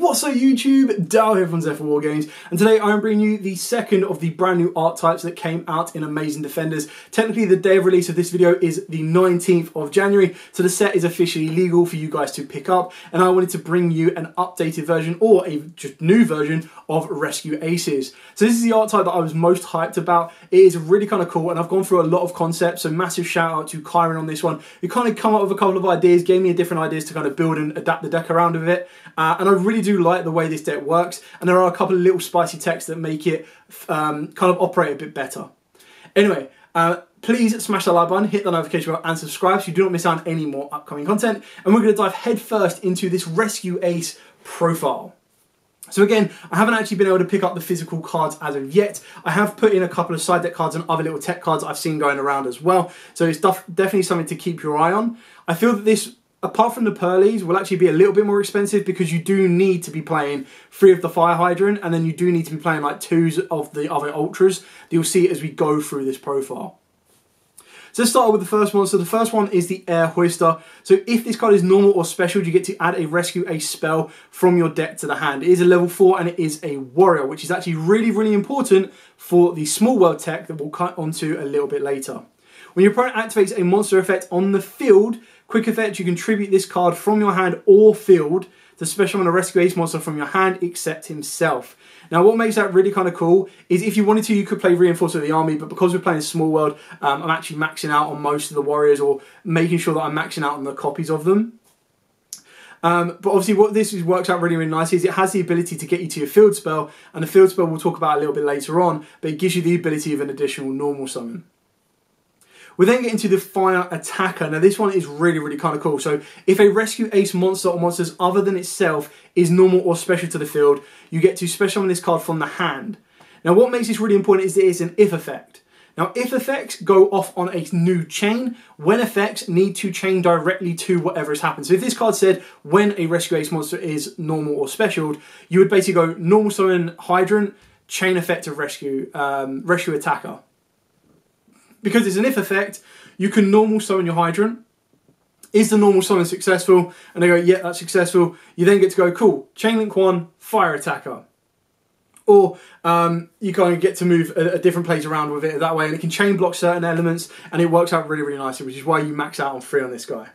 What's up YouTube? Dal here from Zephyr War Games and today I'm bringing you the second of the brand new archetypes that came out in Amazing Defenders. Technically the day of release of this video is the 19th of January so the set is officially legal for you guys to pick up and I wanted to bring you an updated version or a just new version of Rescue Aces. So this is the archetype that I was most hyped about. It is really kind of cool and I've gone through a lot of concepts so massive shout out to Kyron on this one He kind of come up with a couple of ideas, gave me different ideas to kind of build and adapt the deck around with it uh, and I really really do like the way this deck works, and there are a couple of little spicy texts that make it um, kind of operate a bit better. Anyway, uh, please smash the like button, hit the notification bell, and subscribe so you do not miss out on any more upcoming content. And we're going to dive headfirst into this Rescue Ace profile. So again, I haven't actually been able to pick up the physical cards as of yet. I have put in a couple of side deck cards and other little tech cards I've seen going around as well. So it's definitely something to keep your eye on. I feel that this apart from the Pearlies, will actually be a little bit more expensive because you do need to be playing three of the Fire Hydrant and then you do need to be playing like twos of the other Ultras. You'll see it as we go through this profile. So let's start with the first one. So the first one is the Air Hoister. So if this card is normal or special, you get to add a Rescue a spell from your deck to the hand. It is a level 4 and it is a Warrior, which is actually really, really important for the Small World tech that we'll cut onto a little bit later. When your opponent activates a monster effect on the field, quick effect, you contribute this card from your hand or field to special on a rescue ace monster from your hand except himself. Now what makes that really kind of cool is if you wanted to you could play Reinforcer of the Army but because we're playing Small World um, I'm actually maxing out on most of the warriors or making sure that I'm maxing out on the copies of them. Um, but obviously what this is, works out really, really nicely is it has the ability to get you to your field spell and the field spell we'll talk about a little bit later on but it gives you the ability of an additional normal summon. We then get into the Fire Attacker. Now this one is really, really kind of cool. So if a Rescue Ace monster or monsters other than itself is normal or special to the field, you get to special summon this card from the hand. Now what makes this really important is that it's an if effect. Now, if effects go off on a new chain, when effects need to chain directly to whatever has happened. So if this card said when a Rescue Ace monster is normal or special, you would basically go normal summon Hydrant, chain effect of Rescue, um, Rescue Attacker because it's an if effect, you can normal summon your Hydrant. Is the normal summon successful? And they go, yeah, that's successful. You then get to go, cool, Chain Link 1, Fire Attacker. Or um, you kind of get to move a, a, different place around with it that way, and it can chain block certain elements, and it works out really, really nicely, which is why you max out on 3 on this guy.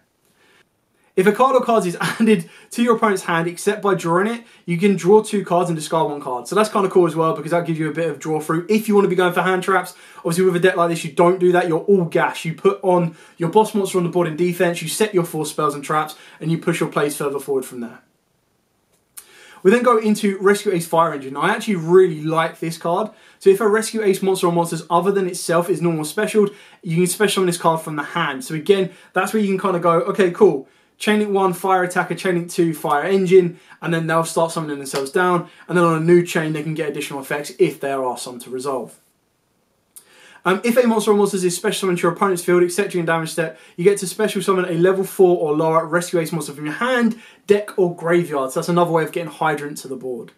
If a card or cards is added to your opponent's hand except by drawing it, you can draw two cards and discard one card. So that's kind of cool as well because that gives you a bit of draw through. If you want to be going for hand traps, obviously with a deck like this, you don't do that. You're all gas. You put on your boss monster on the board in defense, you set your four spells and traps, and you push your plays further forward from there. We then go into Rescue Ace Fire Engine. I actually really like this card. So if a Rescue Ace monster or monsters other than itself is normal special, you can special on this card from the hand. So again, that's where you can kind of go, okay, cool. Chaining 1, Fire Attacker, Chaining 2, Fire Engine, and then they'll start summoning themselves down, and then on a new chain they can get additional effects if there are some to resolve. Um, if a monster or monsters is special summoned to your opponent's field, except during damage step, you get to special summon a level 4 or lower Rescue Ace monster from your hand, deck, or graveyard. So that's another way of getting Hydrant to the board.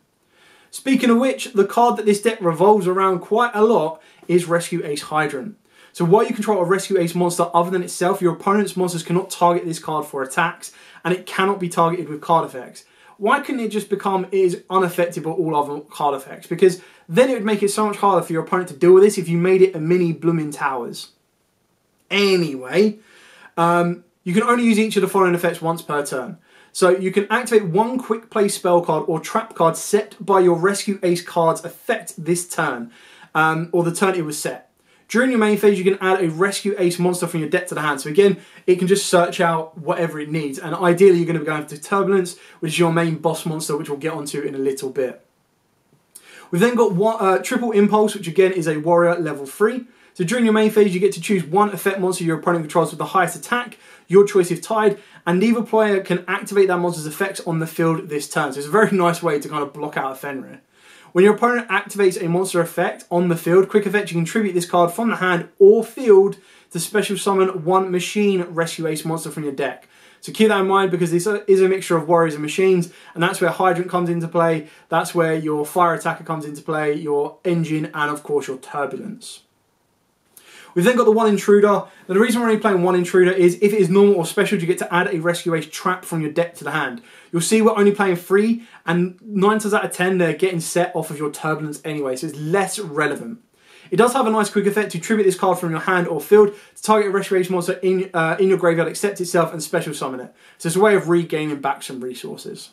Speaking of which, the card that this deck revolves around quite a lot is Rescue Ace Hydrant. So while you control a Rescue Ace monster other than itself, your opponent's monsters cannot target this card for attacks, and it cannot be targeted with card effects. Why couldn't it just become is unaffected by all other card effects? Because then it would make it so much harder for your opponent to deal with this if you made it a mini Blooming Towers. Anyway, um, you can only use each of the following effects once per turn. So you can activate one quick play spell card or trap card set by your Rescue Ace card's effect this turn, um, or the turn it was set. During your main phase, you can add a Rescue Ace monster from your deck to the hand. So again, it can just search out whatever it needs. And ideally, you're going to be going to Turbulence, which is your main boss monster, which we'll get onto in a little bit. We've then got one, uh, Triple Impulse, which again is a Warrior level 3. So during your main phase, you get to choose one effect monster your opponent controls with the highest attack, your choice if tied, and neither player can activate that monster's effects on the field this turn. So it's a very nice way to kind of block out a Fenrir. When your opponent activates a monster effect on the field, quick effect, you can tribute this card from the hand or field to special summon one machine rescue ace monster from your deck. So keep that in mind because this is a mixture of warriors and machines, and that's where Hydrant comes into play, that's where your Fire Attacker comes into play, your Engine, and of course your Turbulence. We've then got the one intruder. Now the reason we're only playing one intruder is if it is normal or special, you get to add a rescue ace trap from your deck to the hand. You'll see we're only playing three, and nine times out of ten, they're getting set off of your turbulence anyway, so it's less relevant. It does have a nice quick effect to tribute this card from your hand or field to target a restoration monster in, uh, in your graveyard, accept itself, and special summon it. So it's a way of regaining back some resources.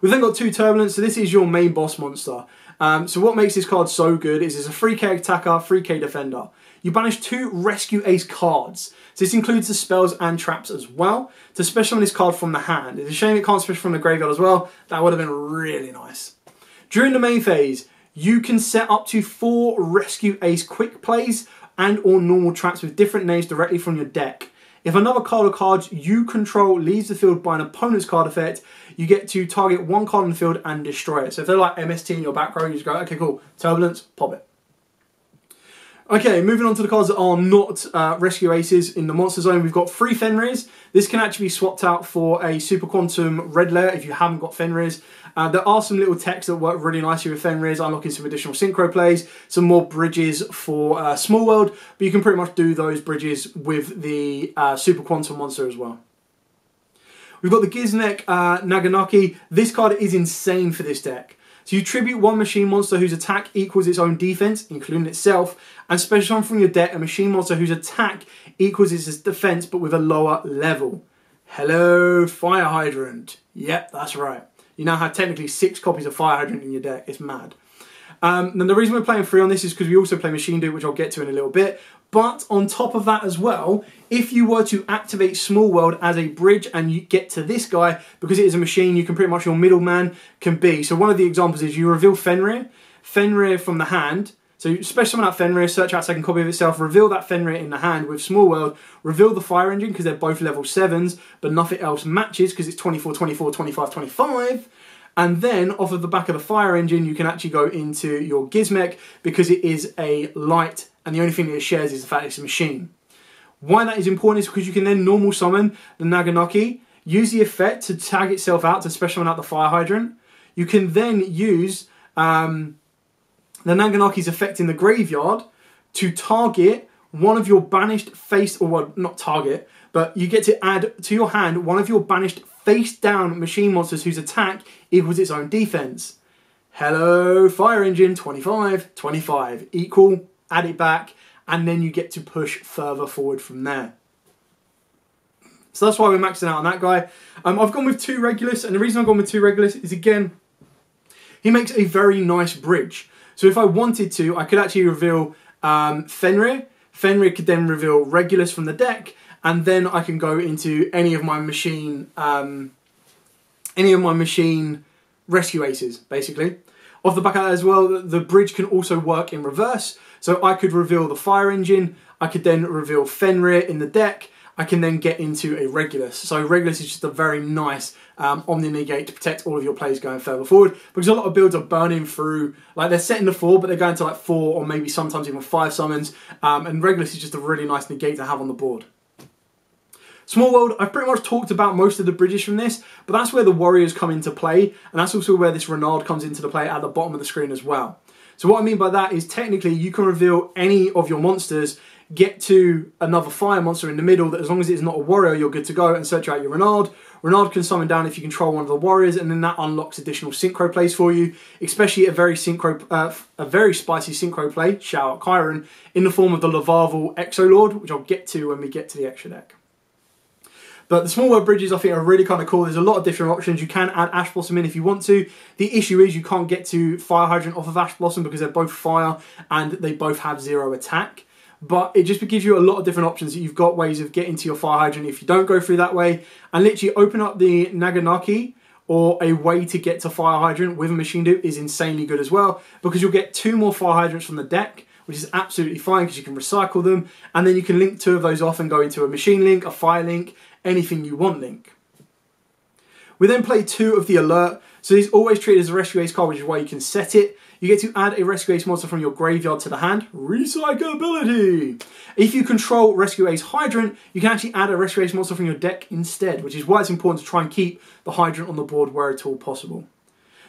We've then got two Turbulence, so this is your main boss monster. Um, so what makes this card so good is it's a 3k attacker, 3k defender. You banish two Rescue Ace cards. So this includes the spells and traps as well. To special this card from the hand. It's a shame it can't special from the graveyard as well. That would have been really nice. During the main phase, you can set up to four Rescue Ace quick plays and or normal traps with different names directly from your deck. If another card or cards you control leaves the field by an opponent's card effect, you get to target one card on the field and destroy it. So if they're like MST in your back row, you just go, okay, cool, Turbulence, pop it. Okay, moving on to the cards that are not uh, Rescue Aces in the Monster Zone, we've got three Fenrirs. This can actually be swapped out for a Super Quantum Red Layer if you haven't got Fenrirs. Uh, there are some little techs that work really nicely with Fenrirs, unlocking some additional synchro plays, some more bridges for uh, Small World, but you can pretty much do those bridges with the uh, Super Quantum Monster as well. We've got the Gizmek uh, Naganaki. This card is insane for this deck. So you tribute one machine monster whose attack equals its own defense, including itself, and special summon from your deck a machine monster whose attack equals its defense but with a lower level. Hello, Fire Hydrant. Yep, that's right. You now have technically six copies of Fire Hydrant in your deck. It's mad. Um, and the reason we're playing free on this is because we also play Machine Dupe, which I'll get to in a little bit. But on top of that as well, if you were to activate Small World as a bridge and you get to this guy, because it is a machine, you can pretty much, your middleman can be. So one of the examples is you reveal Fenrir, Fenrir from the hand, so special summon out Fenrir, search out second copy of itself, reveal that Fenrir in the hand with Small World, reveal the Fire Engine because they're both level 7s, but nothing else matches because it's 24, 24, 25, 25. And then off of the back of the fire engine, you can actually go into your Gizmek because it is a light and the only thing that it shares is the fact it's a machine. Why that is important is because you can then normal summon the Naganaki, use the effect to tag itself out to special summon out the fire hydrant. You can then use um, the Naganaki's effect in the graveyard to target one of your banished face, or well, not target, but you get to add to your hand one of your banished face down machine monsters whose attack equals its own defense. Hello, fire engine, 25, 25, equal, add it back, and then you get to push further forward from there. So that's why we're maxing out on that guy. Um, I've gone with two Regulus, and the reason I've gone with two Regulus is again, he makes a very nice bridge. So if I wanted to, I could actually reveal um, Fenrir. Fenrir could then reveal Regulus from the deck, and then I can go into any of my machine, um, any of my machine rescue aces, basically. Off the back of that as well, the bridge can also work in reverse. So I could reveal the fire engine, I could then reveal Fenrir in the deck, I can then get into a Regulus. So Regulus is just a very nice um, Omni Negate to protect all of your plays going further forward because a lot of builds are burning through, like they're setting the four, but they're going to like four or maybe sometimes even five summons. Um, and Regulus is just a really nice negate to have on the board. Small World, I've pretty much talked about most of the bridges from this, but that's where the Warriors come into play, and that's also where this Renard comes into the play at the bottom of the screen as well. So what I mean by that is technically you can reveal any of your monsters, get to another fire monster in the middle that as long as it's not a warrior, you're good to go and search out your Renard. Renard can summon down if you control one of the warriors, and then that unlocks additional synchro plays for you, especially a very synchro, uh, a very spicy synchro play, shout out Chiron, in the form of the Lavalval Exlord, which I'll get to when we get to the extra deck. But the small world bridges I think are really kind of cool. There's a lot of different options. You can add Ash Blossom in if you want to. The issue is you can't get to Fire Hydrant off of Ash Blossom because they're both fire and they both have zero attack. But it just gives you a lot of different options. That you've got ways of getting to your Fire Hydrant if you don't go through that way. And literally open up the Naganaki or a way to get to Fire Hydrant with a Machine Dupe is insanely good as well because you'll get two more Fire Hydrants from the deck which is absolutely fine because you can recycle them and then you can link two of those off and go into a machine link, a fire link, anything you want link. We then play two of the alert. So these always treated as a rescue ace card, which is why you can set it. You get to add a rescue ace monster from your graveyard to the hand. Recyclability! If you control rescue ace hydrant, you can actually add a rescue ace monster from your deck instead, which is why it's important to try and keep the hydrant on the board where at all possible.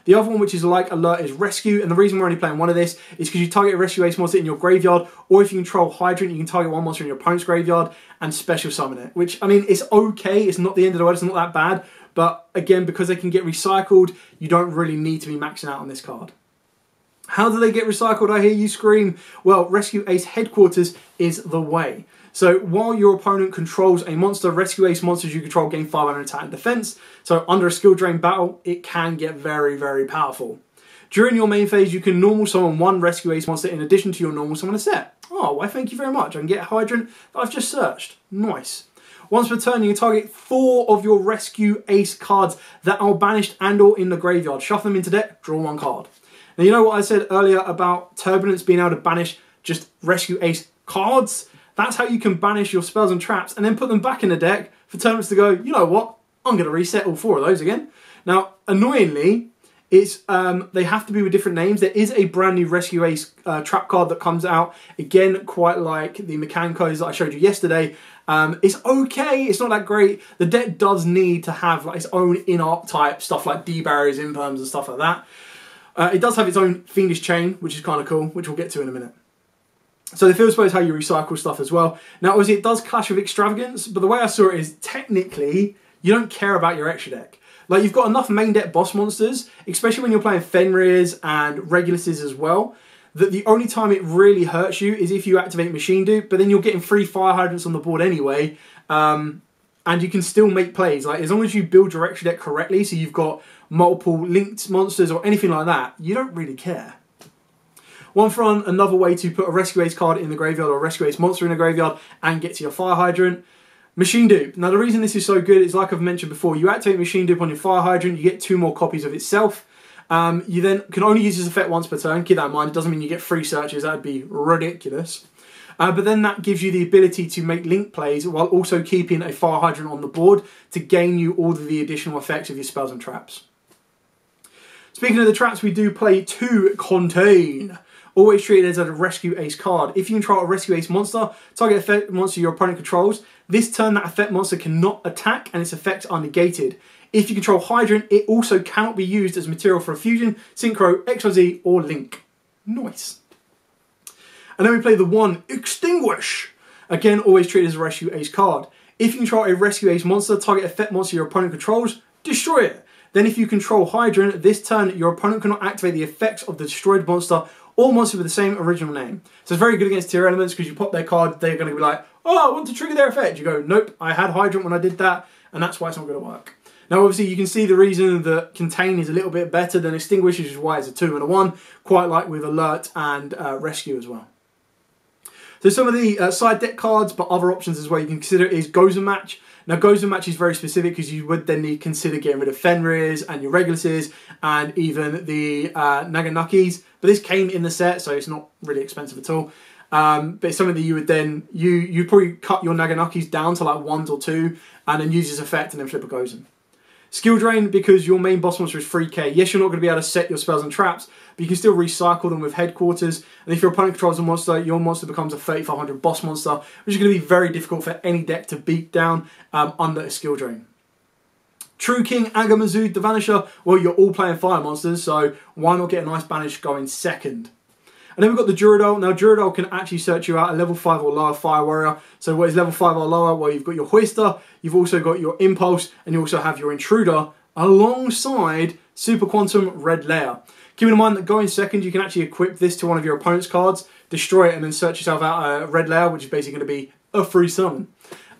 The other one, which is like alert, is rescue. And the reason we're only playing one of this is because you target a rescue ace monster in your graveyard, or if you control hydrant, you can target one monster in your opponent's graveyard and special summon it. Which I mean, it's okay. It's not the end of the world. It's not that bad. But again, because they can get recycled, you don't really need to be maxing out on this card. How do they get recycled? I hear you scream. Well, Rescue Ace Headquarters is the way. So while your opponent controls a monster, Rescue Ace monsters you control gain 500 attack and defense. So under a skill drain battle, it can get very, very powerful. During your main phase, you can normal summon one Rescue Ace monster in addition to your normal summoner set. Oh, why thank you very much. I can get Hydrant that I've just searched. Nice. Once per turn, you target four of your Rescue Ace cards that are banished and or in the graveyard. Shuffle them into deck, draw one card. Now, you know what I said earlier about Turbulence being able to banish just Rescue Ace cards? That's how you can banish your spells and traps and then put them back in the deck for Turbulence to go, you know what, I'm going to reset all four of those again. Now, annoyingly, it's um, they have to be with different names. There is a brand new Rescue Ace uh, trap card that comes out. Again, quite like the Mechanicos that I showed you yesterday. Um, it's okay, it's not that great. The deck does need to have like its own in-art type stuff like D-barriers, imperms and stuff like that. Uh, it does have its own Fiendish Chain, which is kind of cool, which we'll get to in a minute. So the spell is how you recycle stuff as well. Now, obviously, it does clash with Extravagance, but the way I saw it is technically you don't care about your extra deck. Like you've got enough main deck boss monsters, especially when you're playing Fenrirs and Reguluses as well, that the only time it really hurts you is if you activate Machine Dupe, but then you're getting free Fire Hydrants on the board anyway, um, and you can still make plays. Like as long as you build your extra deck correctly, so you've got multiple linked monsters or anything like that, you don't really care. One front, another way to put a Rescue Ace card in the graveyard or a Rescue Ace monster in the graveyard and get to your Fire Hydrant. Machine Dupe. Now the reason this is so good is like I've mentioned before, you activate Machine Dupe on your Fire Hydrant, you get two more copies of itself. Um, you then can only use this effect once per turn, keep that in mind, it doesn't mean you get free searches, that would be ridiculous. Uh, but then that gives you the ability to make link plays while also keeping a Fire Hydrant on the board to gain you all of the additional effects of your spells and traps. Speaking of the traps, we do play to contain. Always treated as a rescue ace card. If you control a rescue ace monster, target effect monster your opponent controls, this turn that effect monster cannot attack and its effects are negated. If you control Hydrant, it also cannot be used as material for a fusion, synchro, XYZ, or link. Nice. And then we play the one, Extinguish. Again, always treated as a rescue ace card. If you control a rescue ace monster, target effect monster your opponent controls, destroy it. Then if you control Hydrant, this turn your opponent cannot activate the effects of the destroyed monster or monster with the same original name. So it's very good against Tearlaments because you pop their card, they're going to be like, oh, I want to trigger their effect. You go, nope, I had Hydrant when I did that, and that's why it's not going to work. Now, obviously, you can see the reason that Contain is a little bit better than Extinguish, which is why it's a 2 and a 1, quite like with Alert and uh, Rescue as well. So some of the uh, side deck cards, but other options as well you can consider is Gozen Match. Now, Gozen Match is very specific because you would then need to consider getting rid of Fenrirs and your Reguluses and even the uh, Naganakis. But this came in the set, so it's not really expensive at all. Um, but it's something that you would then, you, you'd probably cut your Naganakis down to like ones or two and then use this effect and then flip a Gozen. Skill drain because your main boss monster is 3k. Yes, you're not going to be able to set your spells and traps, but you can still recycle them with headquarters. And if your opponent controls a monster, your monster becomes a 3500 boss monster, which is going to be very difficult for any deck to beat down um, under a skill drain. True King, Agnimazud, the Vanisher, well, you're all playing fire monsters, so why not get a nice banish going second? And then we've got the Durendal. Now, Durendal can actually search you out a level 5 or lower Fire Warrior. So what is level 5 or lower? Well, you've got your Hoister, you've also got your Impulse, and you also have your Intruder alongside Super Quantum Red Layer. Keep in mind that going second, you can actually equip this to one of your opponent's cards, destroy it, and then search yourself out a Red Layer, which is basically going to be a free summon.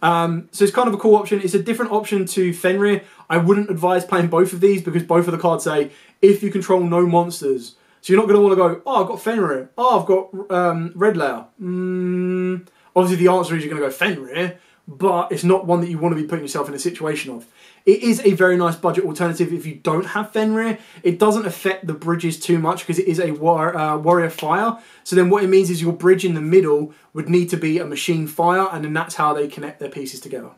Um, so it's kind of a cool option. It's a different option to Fenrir. I wouldn't advise playing both of these because both of the cards say if you control no monsters, so you're not going to want to go, oh, I've got Fenrir. Oh, I've got um, Red Layer. Mm, obviously, the answer is you're going to go Fenrir, but it's not one that you want to be putting yourself in a situation of. It is a very nice budget alternative if you don't have Fenrir. It doesn't affect the bridges too much because it is a war, uh, warrior fire. So then what it means is your bridge in the middle would need to be a machine fire, and then that's how they connect their pieces together.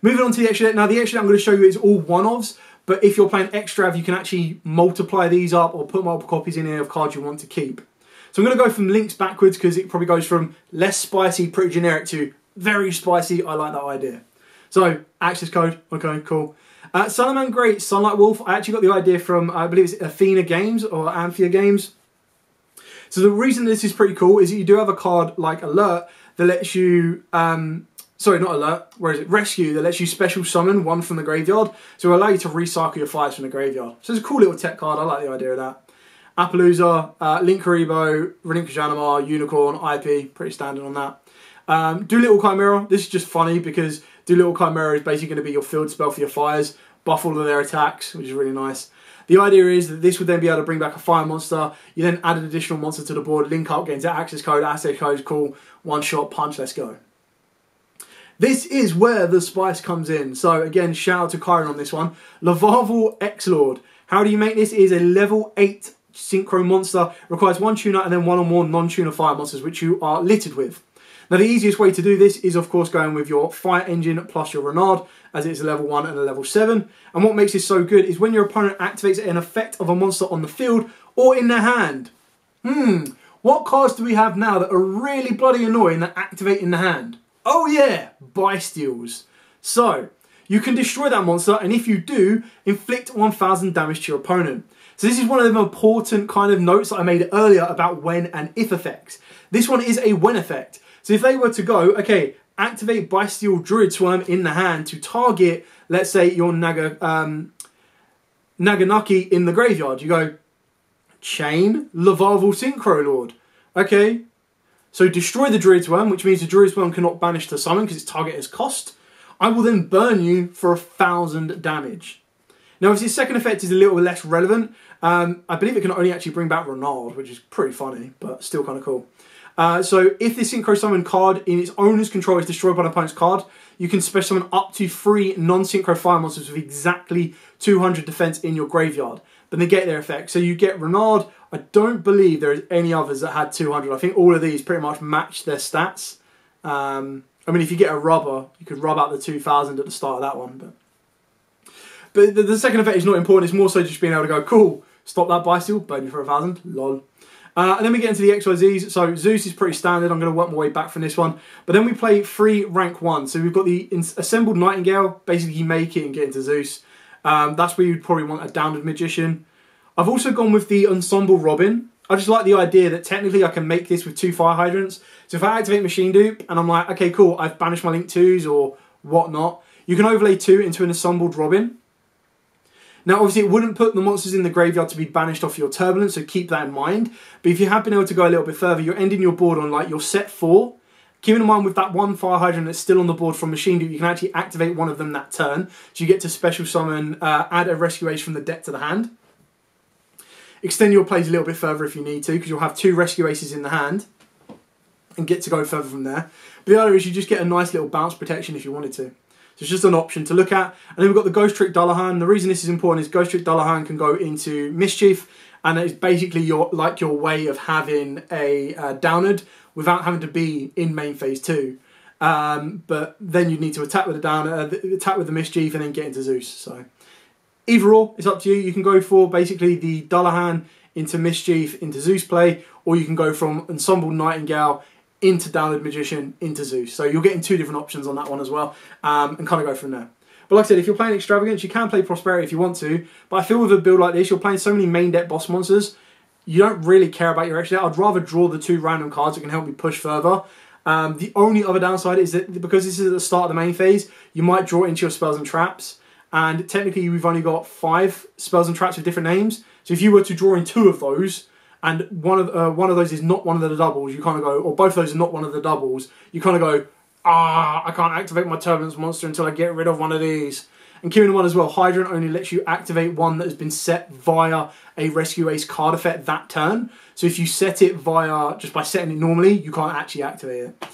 Moving on to the extra deck. Now, the extra deck I'm going to show you is all one-offs. But if you're playing extra, you can actually multiply these up or put multiple copies in here of cards you want to keep. So I'm going to go from links backwards because it probably goes from less spicy, pretty generic to very spicy. I like that idea. So access code, okay, cool. Uh, Salamangreat Great, Sunlight Wolf, I actually got the idea from, I believe it's Athena Games or Amphia Games. So the reason this is pretty cool is that you do have a card like Alert that lets you, um, sorry, not Alert, where is it? Rescue that lets you special summon one from the graveyard. So it'll allow you to recycle your fires from the graveyard. So it's a cool little tech card. I like the idea of that. Apollousa, uh, Linkuriboh, Relinquish Anima, Unicorn, IP, pretty standard on that. Um, Doolittle Chimera, this is just funny because Doolittle Chimera is basically going to be your field spell for your fires, buff all of their attacks, which is really nice. The idea is that this would then be able to bring back a fire monster. You then add an additional monster to the board, link up, get into access code, access code is cool, one shot, punch, let's go. This is where the spice comes in. So again, shout out to Kyron on this one. Lavalval Exlord. How do you make this? It is a level 8 synchro monster. Requires one tuner and then one or more non-tuner fire monsters, which you are littered with. Now the easiest way to do this is of course going with your fire engine plus your Renard as it's a level 1 and a level 7. And what makes this so good is when your opponent activates an effect of a monster on the field or in their hand. Hmm, what cards do we have now that are really bloody annoying that activate in the hand? Oh yeah, Bystials. So, you can destroy that monster and if you do, inflict 1000 damage to your opponent. So this is one of the important kind of notes that I made earlier about when and if effects. This one is a when effect. So if they were to go, okay, activate Bystial Druiswurm in the hand to target, let's say, your Naga, um, Naganaki in the graveyard, you go, chain Lavalval Synchro Lord. Okay, so destroy the Druid's Swarm, which means the Druid's Swarm cannot banish the summon because its target is cost. I will then burn you for a thousand damage. Now, obviously, second effect is a little less relevant. Um, I believe it can only actually bring back Renard, which is pretty funny, but still kind of cool. Uh, so if this Synchro Summon card in its owner's control is destroyed by an opponent's card, you can special summon up to three non-synchro fire monsters with exactly 200 defense in your graveyard. But they get their effect. So you get Renard. I don't believe there is any others that had 200. I think all of these pretty much match their stats. Um, I mean, if you get a rubber, you could rub out the 2000 at the start of that one. But but the, the second effect is not important. It's more so just being able to go, cool, stop that Bystial, burn you for a thousand, lol. Uh, and then we get into the XYZs. So Zeus is pretty standard. I'm going to work my way back from this one. But then we play three rank one. So we've got the assembled Nightingale. Basically, you make it and get into Zeus. Um, that's where you'd probably want a downerd magician. I've also gone with the ensemble Robin. I just like the idea that technically I can make this with two fire hydrants. So if I activate machine dupe and I'm like, okay, cool, I've banished my link twos or whatnot, you can overlay two into an assembled Robin. Now, obviously, it wouldn't put the monsters in the graveyard to be banished off your turbulence, so keep that in mind. But if you have been able to go a little bit further, you're ending your board on like your set four. Keeping in mind with that one fire hydrant that's still on the board from Machine Dupe, you can actually activate one of them that turn. So you get to special summon, uh, add a rescue ace from the deck to the hand. Extend your plays a little bit further if you need to, because you'll have two rescue aces in the hand and get to go further from there. But the other is you just get a nice little bounce protection if you wanted to. So it's just an option to look at. And then we've got the Ghostrick Dullahan. The reason this is important is Ghostrick Dullahan can go into Mischief, and it's basically your like your way of having a uh, without having to be in main phase two. Um, but then you need to attack with the Downerd, uh, attack with the Mischief, and then get into Zeus. So either or, it's up to you. You can go for basically the Dullahan into Mischief into Zeus play, or you can go from Ensemble Nightingale into Downerd Magician, into Zeus. So you're getting two different options on that one as well, um, and kind of go from there. But like I said, if you're playing Extravagance, you can play Prosperity if you want to, but I feel with a build like this, you're playing so many main deck boss monsters, you don't really care about your extra deck. I'd rather draw the two random cards that can help me push further. Um, the only other downside is that because this is at the start of the main phase, you might draw into your spells and traps, and technically we've only got five spells and traps with different names. So if you were to draw in two of those, and one of uh, one of those is not one of the doubles, you kind of go, or both of those are not one of the doubles, you kind of go, ah, I can't activate my Turbulence monster until I get rid of one of these. And in mind as well, Hydrant only lets you activate one that has been set via a Rescue Ace card effect that turn. So if you set it via, just by setting it normally, you can't actually activate it.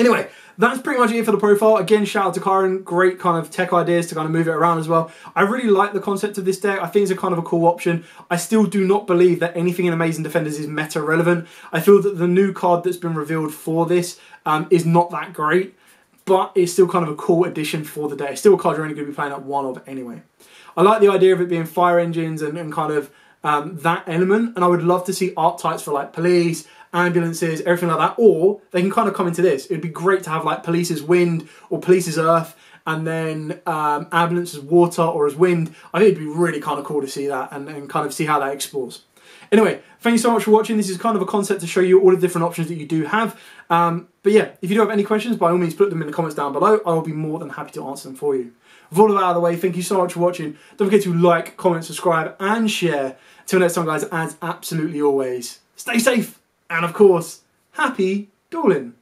Anyway, that's pretty much it for the profile. Again, shout out to Kyron. Great kind of tech ideas to kind of move it around as well. I really like the concept of this deck. I think it's a kind of a cool option. I still do not believe that anything in Amazing Defenders is meta relevant. I feel that the new card that's been revealed for this um, is not that great, but it's still kind of a cool addition for the deck. Still a card you're only going to be playing at one of anyway. I like the idea of it being fire engines and, and kind of um, that element, and I would love to see archetypes for like police, ambulances, everything like that, or they can kind of come into this. It'd be great to have like police's wind or police's earth, and then um, water or as wind. I think it'd be really kind of cool to see that and, and kind of see how that explores. Anyway, thank you so much for watching. This is kind of a concept to show you all the different options that you do have. Um, but yeah, if you do have any questions, by all means, put them in the comments down below. I will be more than happy to answer them for you. With all of that out of the way, thank you so much for watching. Don't forget to like, comment, subscribe, and share. Till next time, guys, as absolutely always, stay safe, and of course, happy dueling.